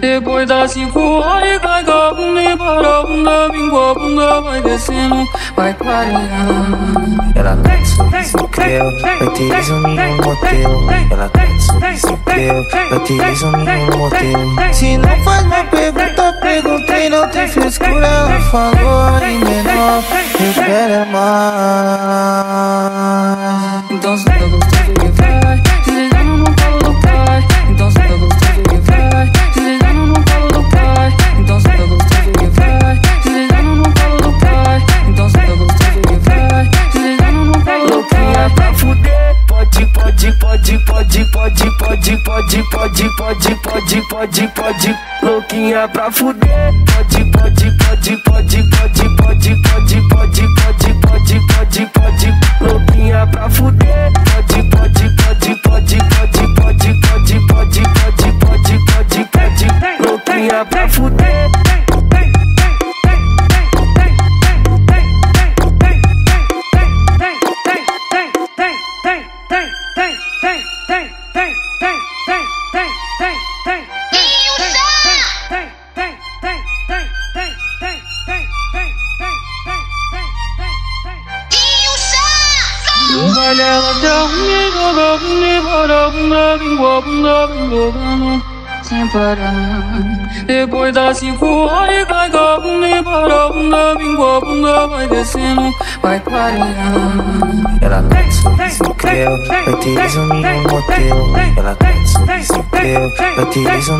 Depois das cinco horas vai golpando e parou bunda, vingou bunda, vai descendo, vai clareando. Ela desce, sofreu, vai ter resumindo no motel. Ela desce, sofreu, vai ter resumindo no motel. Se não faz uma pergunta perguntei, não tem frescura falou em menor, eu quero mais pode, pode, pode, pode, pode, pode, pode, Louquinha pra fuder Pode, pode, pode, pode, pode, pode, pode, pode, pode, pode, pode, pode Louquinha pra fuder Pode, pode, pode, pode, pode, pode, pode, pode, pode, pode, pode, pode Louquinha pra fuder Depois das cinco horas vai golpando e parou Bingo, vai descendo, vai clareando Ela desce, desce, desce, vai ter um motel Ela desce, utilizo.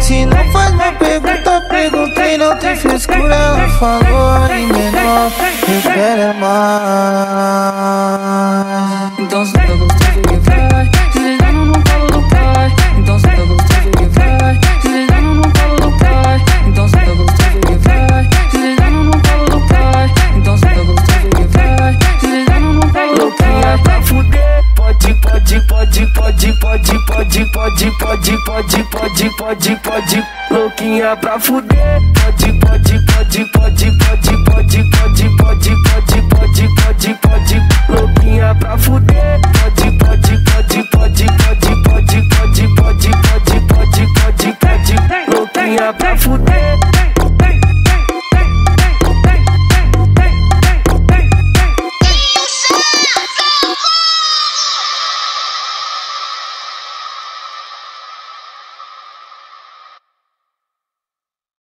Si no falta pregunta, pregunta y no te frescura, por favor, y no te más. Entonces, pode, pode, pode, pode, pode, pode, pode, pode, louquinha pra fuder. Pode, pode, pode, pode, pode, pode, pode, pode, pode, pode, pode, pode, louquinha pra fuder. Pode, pode, pode, pode, pode, pode, pode, pode, pode, pode, pode, pode, louquinha pra fuder.